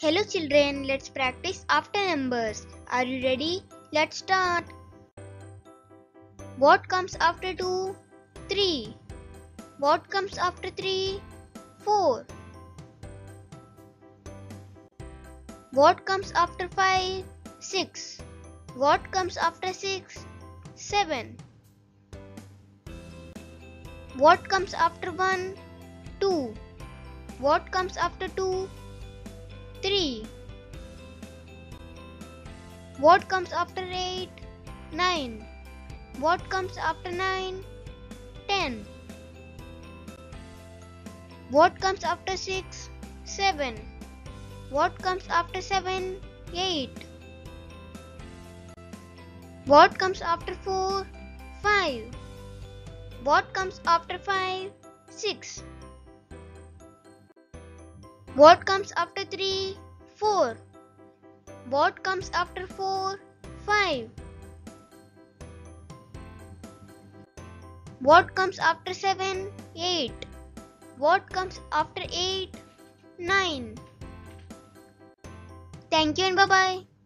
Hello children, let's practice after numbers. Are you ready? Let's start. What comes after 2? 3. What comes after 3? 4. What comes after 5? 6. What comes after 6? 7. What comes after 1? 2. What comes after 2? 3. What comes after 8? 9. What comes after 9? 10. What comes after 6? 7. What comes after 7? 8. What comes after 4? 5. What comes after 5? 6. What comes after 3? 4. What comes after 4? 5. What comes after 7? 8. What comes after 8? 9. Thank you and bye bye.